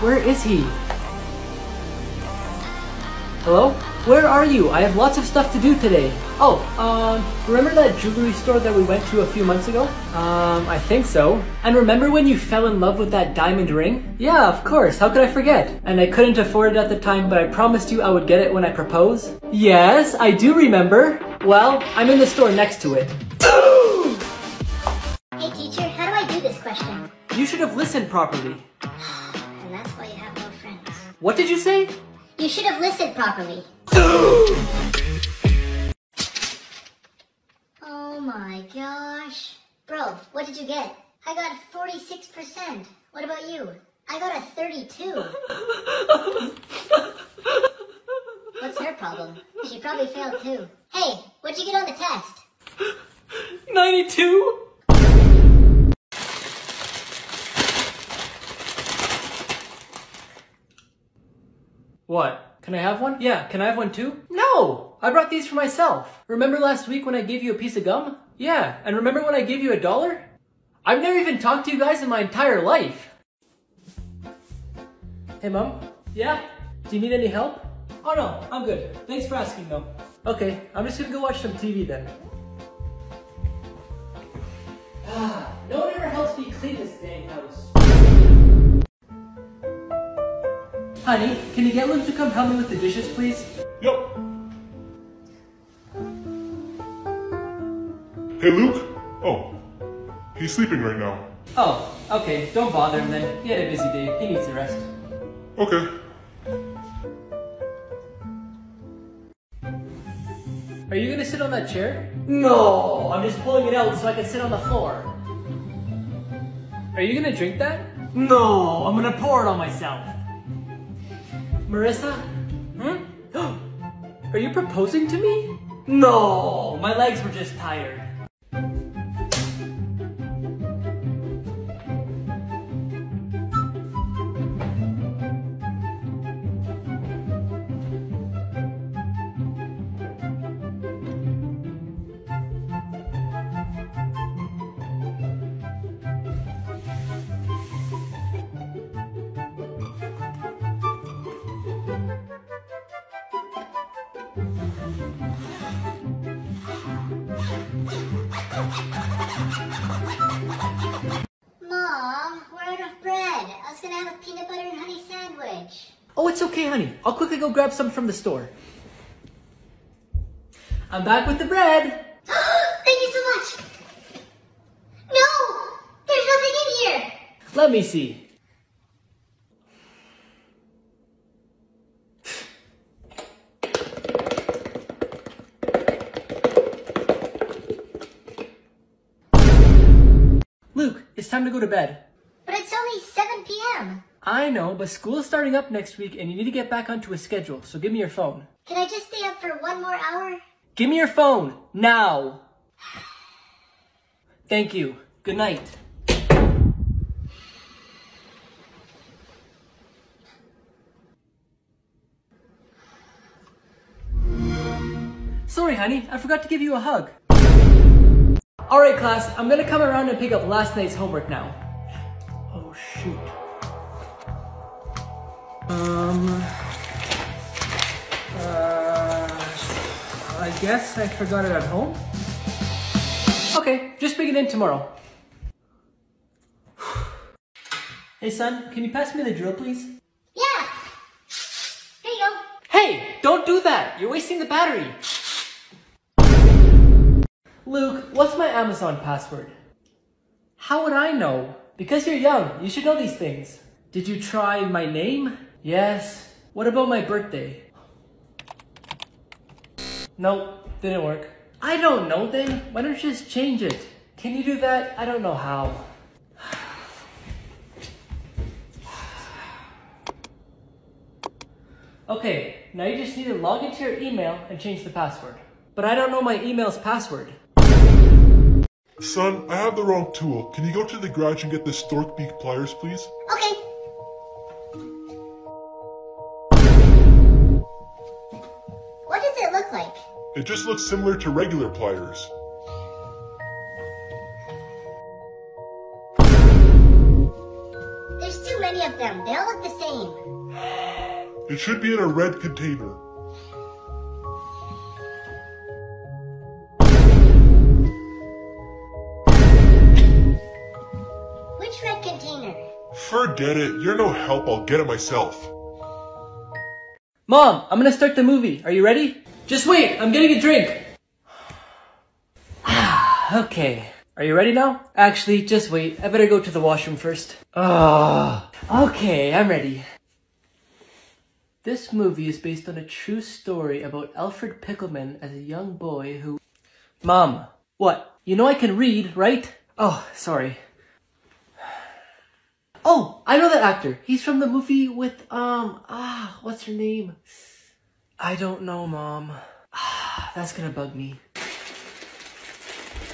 Where is he? Hello? Where are you? I have lots of stuff to do today. Oh, um, remember that jewelry store that we went to a few months ago? Um, I think so. And remember when you fell in love with that diamond ring? Yeah, of course. How could I forget? And I couldn't afford it at the time, but I promised you I would get it when I propose. Yes, I do remember. Well, I'm in the store next to it. Hey teacher, how do I do this question? You should have listened properly. What did you say? You should have listened properly. oh my gosh. Bro, what did you get? I got 46%. What about you? I got a 32. What's her problem? She probably failed too. Hey, what'd you get on the test? 92? What? Can I have one? Yeah, can I have one too? No! I brought these for myself. Remember last week when I gave you a piece of gum? Yeah, and remember when I gave you a dollar? I've never even talked to you guys in my entire life. Hey, Mom? Yeah? Do you need any help? Oh no, I'm good. Thanks for asking though. Okay, I'm just gonna go watch some TV then. Ah, no one ever helps me clean this dang house. Honey, can you get Luke to come help me with the dishes, please? Yep. Hey, Luke? Oh, he's sleeping right now. Oh, okay. Don't bother him then. He had a busy day. He needs to rest. Okay. Are you gonna sit on that chair? No, I'm just pulling it out so I can sit on the floor. Are you gonna drink that? No, I'm gonna pour it on myself. Marissa? Hmm? Are you proposing to me? No, my legs were just tired. Mom, we're out of bread. I was gonna have a peanut butter and honey sandwich. Oh, it's okay, honey. I'll quickly go grab some from the store. I'm back with the bread. Thank you so much. No! There's nothing in here! Let me see. Luke, it's time to go to bed. But it's only 7 p.m. I know, but school is starting up next week and you need to get back onto a schedule, so give me your phone. Can I just stay up for one more hour? Give me your phone, now! Thank you. Good night. Sorry, honey, I forgot to give you a hug. Alright, class, I'm gonna come around and pick up last night's homework now. Oh, shoot. Um. Uh. I guess I forgot it at home? Okay, just bring it in tomorrow. Hey, son, can you pass me the drill, please? Yeah! Here you go. Hey, don't do that! You're wasting the battery! Luke, what's my Amazon password? How would I know? Because you're young, you should know these things. Did you try my name? Yes. What about my birthday? Nope, didn't work. I don't know then. Why don't you just change it? Can you do that? I don't know how. Okay, now you just need to log into your email and change the password. But I don't know my email's password. Son, I have the wrong tool. Can you go to the garage and get the stork beak pliers, please? Okay. What does it look like? It just looks similar to regular pliers. There's too many of them. They all look the same. It should be in a red container. Forget it. You're no help. I'll get it myself. Mom, I'm gonna start the movie. Are you ready? Just wait, I'm getting a drink. okay. Are you ready now? Actually, just wait. I better go to the washroom first. Ah. okay, I'm ready. This movie is based on a true story about Alfred Pickleman as a young boy who. Mom, what? You know I can read, right? Oh, sorry. Oh, I know that actor. He's from the movie with, um, ah, what's her name? I don't know, Mom. Ah, that's gonna bug me.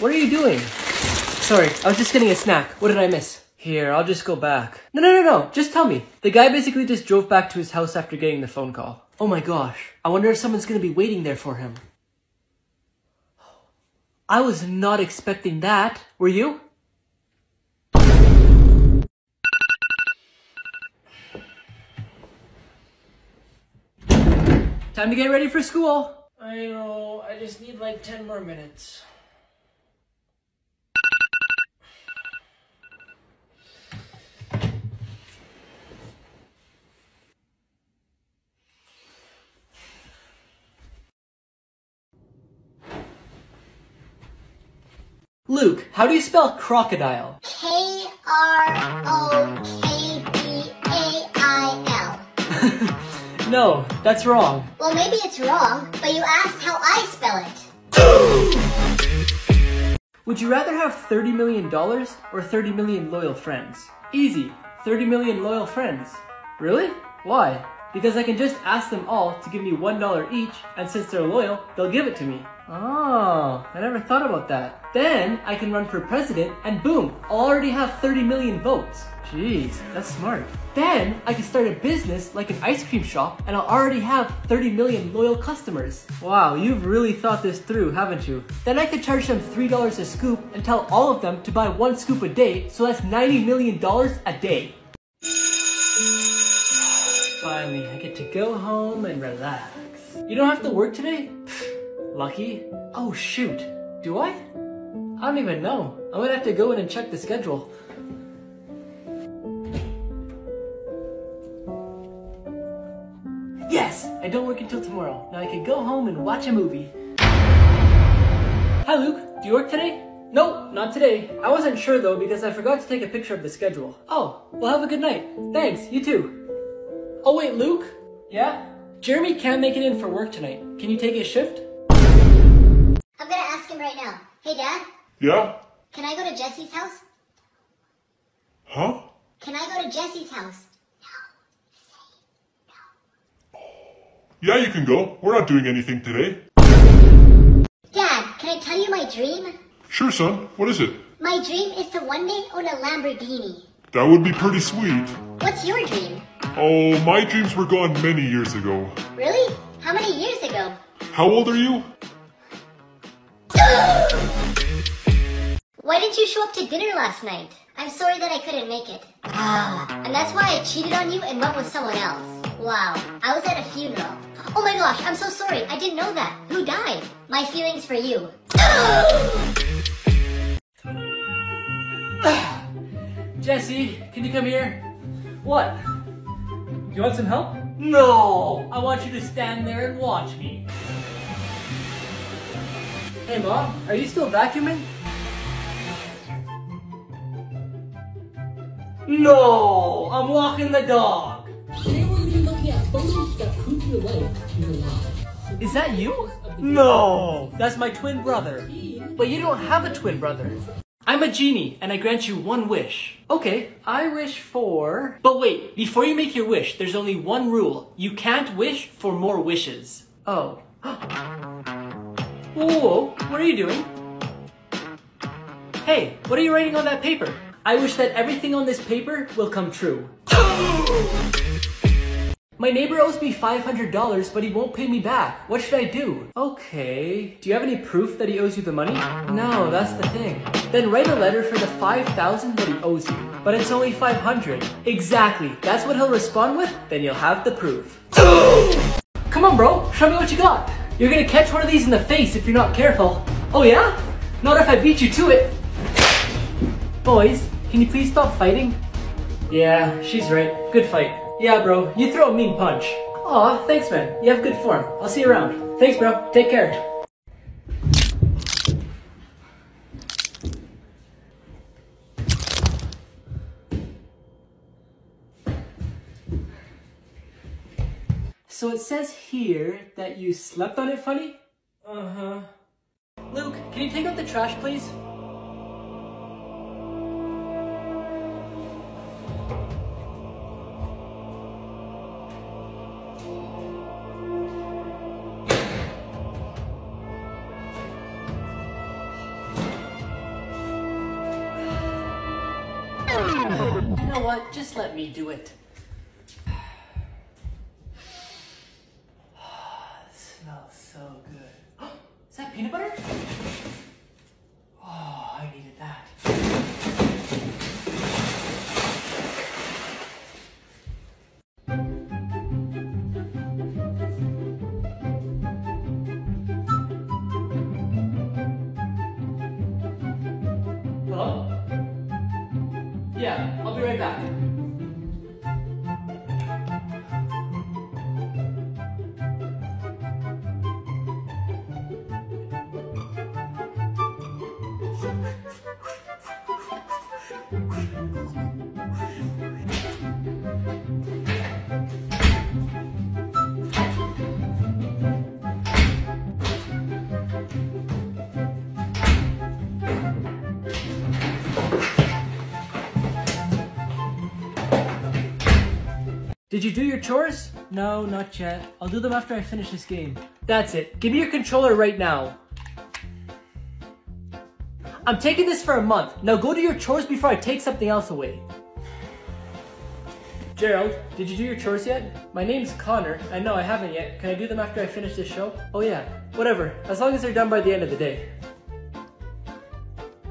What are you doing? Sorry, I was just getting a snack. What did I miss? Here, I'll just go back. No, no, no, no. Just tell me. The guy basically just drove back to his house after getting the phone call. Oh my gosh. I wonder if someone's gonna be waiting there for him. I was not expecting that. Were you? Time to get ready for school. I know, I just need like 10 more minutes. Luke, how do you spell crocodile? K No, that's wrong. Well, maybe it's wrong, but you asked how I spell it. Would you rather have $30 million or 30 million loyal friends? Easy, 30 million loyal friends. Really? Why? Because I can just ask them all to give me $1 each, and since they're loyal, they'll give it to me. Oh, I never thought about that. Then I can run for president, and boom, already have 30 million votes. Jeez, that's smart. Then I can start a business like an ice cream shop, and I'll already have 30 million loyal customers. Wow, you've really thought this through, haven't you? Then I could charge them $3 a scoop and tell all of them to buy one scoop a day, so that's $90 million a day. Finally, I get to go home and relax. You don't have to work today? Lucky. Oh shoot, do I? I don't even know. I'm gonna have to go in and check the schedule. Yes, I don't work until tomorrow. Now I can go home and watch a movie. Hi Luke, do you work today? Nope, not today. I wasn't sure though because I forgot to take a picture of the schedule. Oh, well have a good night. Thanks, you too. Oh wait, Luke? Yeah? Jeremy can't make it in for work tonight. Can you take his shift? I'm gonna ask him right now. Hey, Dad, Yeah? can I go to Jesse's house? Huh? Can I go to Jesse's house? Yeah, you can go. We're not doing anything today. Dad, can I tell you my dream? Sure, son. What is it? My dream is to one day own a Lamborghini. That would be pretty sweet. What's your dream? Oh, my dreams were gone many years ago. Really? How many years ago? How old are you? Why didn't you show up to dinner last night? I'm sorry that I couldn't make it. Ah, and that's why I cheated on you and went with someone else. Wow, I was at a funeral. Oh my gosh, I'm so sorry. I didn't know that. Who died? My feelings for you. Jesse, can you come here? What? You want some help? No! I want you to stand there and watch me. Hey mom, are you still vacuuming? No! I'm walking the dog! Today we're going to be looking at photos that prove your life to your. Is that you? No! That's my twin brother. But you don't have a twin brother. I'm a genie, and I grant you one wish. Okay, I wish for... But wait, before you make your wish, there's only one rule. You can't wish for more wishes. Oh. Whoa, whoa, what are you doing? Hey, what are you writing on that paper? I wish that everything on this paper will come true. My neighbor owes me $500, but he won't pay me back. What should I do? Okay. Do you have any proof that he owes you the money? No, that's the thing. Then write a letter for the 5000 that he owes you. But it's only 500. Exactly. That's what he'll respond with? Then you'll have the proof. Come on, bro. Show me what you got. You're gonna catch one of these in the face if you're not careful. Oh yeah? Not if I beat you to it. Boys, can you please stop fighting? Yeah, she's right. Good fight. Yeah, bro, you throw a mean punch. Aw, thanks, man. You have good form. I'll see you around. Thanks, bro. Take care. So it says here that you slept on it funny? Uh-huh. Luke, can you take out the trash, please? You know what? Just let me do it. Yeah, I'll be right back. Did you do your chores? No, not yet. I'll do them after I finish this game. That's it. Give me your controller right now. I'm taking this for a month. Now go do your chores before I take something else away. Gerald, did you do your chores yet? My name's Connor, and no, I haven't yet. Can I do them after I finish this show? Oh yeah, whatever. As long as they're done by the end of the day.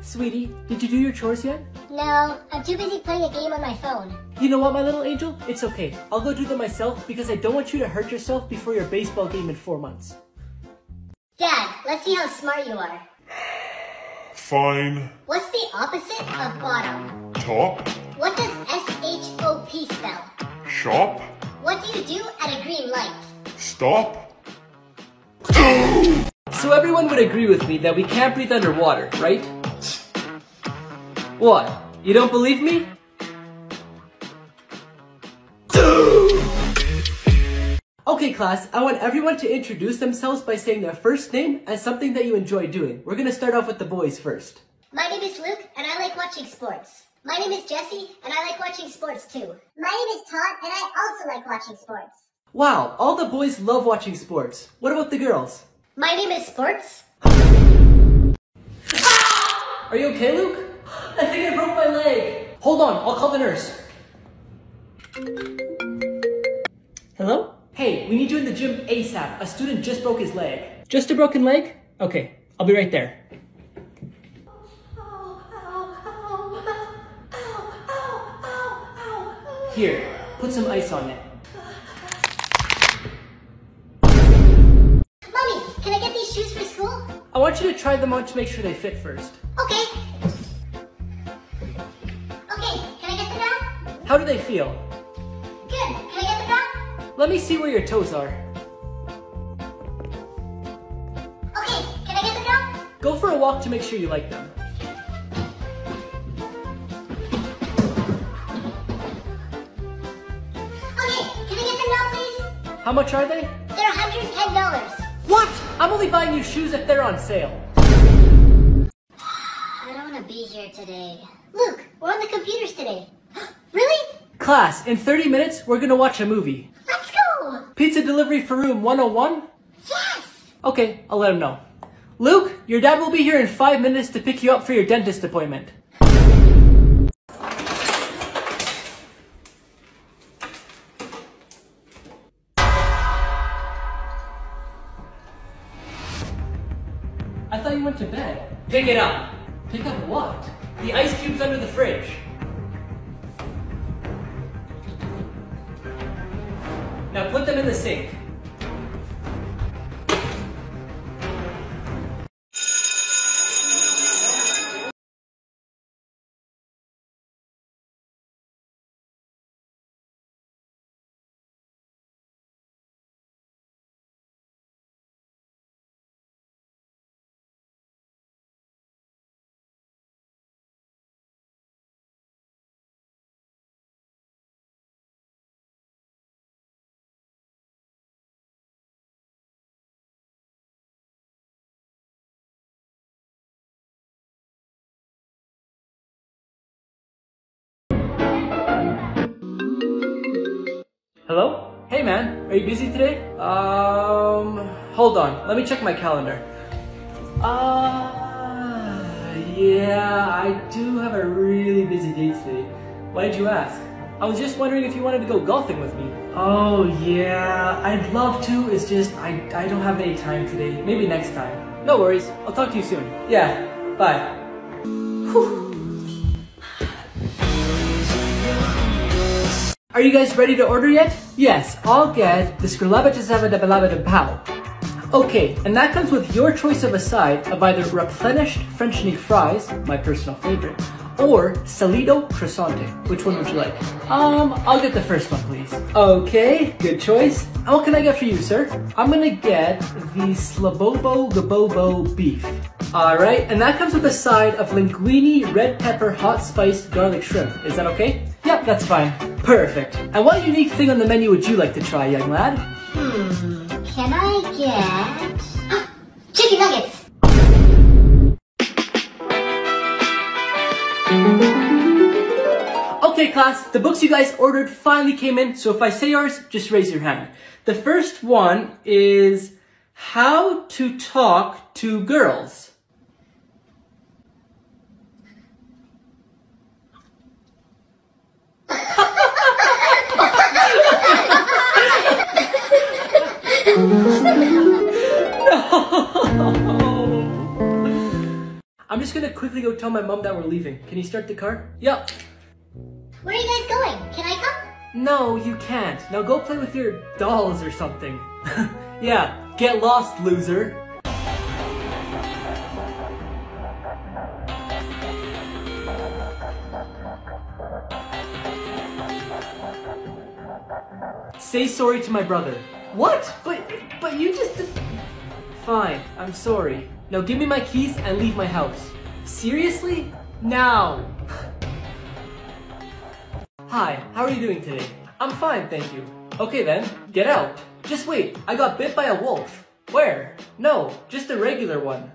Sweetie, did you do your chores yet? No, I'm too busy playing a game on my phone. You know what, my little angel? It's okay. I'll go do them myself because I don't want you to hurt yourself before your baseball game in four months. Dad, let's see how smart you are. Fine. What's the opposite of bottom? Top. What does S-H-O-P spell? Shop. What do you do at a green light? Stop. So everyone would agree with me that we can't breathe underwater, right? What? You don't believe me? Okay class, I want everyone to introduce themselves by saying their first name and something that you enjoy doing. We're gonna start off with the boys first. My name is Luke, and I like watching sports. My name is Jesse, and I like watching sports too. My name is Todd, and I also like watching sports. Wow, all the boys love watching sports. What about the girls? My name is Sports. Are you okay, Luke? I think I broke my leg. Hold on, I'll call the nurse. Hello? Hey, we need you in the gym ASAP. A student just broke his leg. Just a broken leg? Okay, I'll be right there. Here, put some ice on it. Mommy, can I get these shoes for school? I want you to try them on to make sure they fit first. Okay. Okay, How do they feel? Good. Can I get them now? Let me see where your toes are. Okay, can I get them now? Go for a walk to make sure you like them. Okay, can I get them now, please? How much are they? They're $110. What? I'm only buying you shoes if they're on sale. I don't want to be here today. Luke, we're on the computers today class. In 30 minutes, we're gonna watch a movie. Let's go! Pizza delivery for room 101? Yes! Okay, I'll let him know. Luke, your dad will be here in five minutes to pick you up for your dentist appointment. I thought you went to bed. Pick it up. Pick up what? The ice cube's under the fridge. Put Hello? Hey man, are you busy today? Um, hold on, let me check my calendar. Uh, yeah, I do have a really busy day today. Why did you ask? I was just wondering if you wanted to go golfing with me. Oh yeah, I'd love to, it's just I, I don't have any time today. Maybe next time. No worries, I'll talk to you soon. Yeah, bye. Whew. Are you guys ready to order yet? Yes, I'll get the Pow. Okay, and that comes with your choice of a side of either replenished French fries, my personal favorite, or Salido Croissante. Which one would you like? Um, I'll get the first one, please. Okay, good choice. And what can I get for you, sir? I'm gonna get the Slabobo Gabobo beef. Alright, and that comes with a side of linguine, red pepper, hot spiced garlic shrimp. Is that okay? Yep, that's fine. Perfect. And what unique thing on the menu would you like to try, young lad? Hmm, can I get... Chicken nuggets! Okay class, the books you guys ordered finally came in, so if I say yours, just raise your hand. The first one is How to Talk to Girls. I'm just gonna quickly go tell my mom that we're leaving. Can you start the car? Yep. Where are you guys going? Can I come? No, you can't. Now go play with your dolls or something. yeah, get lost, loser. Say sorry to my brother. What? But, but you just... Fine, I'm sorry. Now give me my keys and leave my house. Seriously? Now! Hi, how are you doing today? I'm fine, thank you. Okay then, get out. Just wait, I got bit by a wolf. Where? No, just a regular one.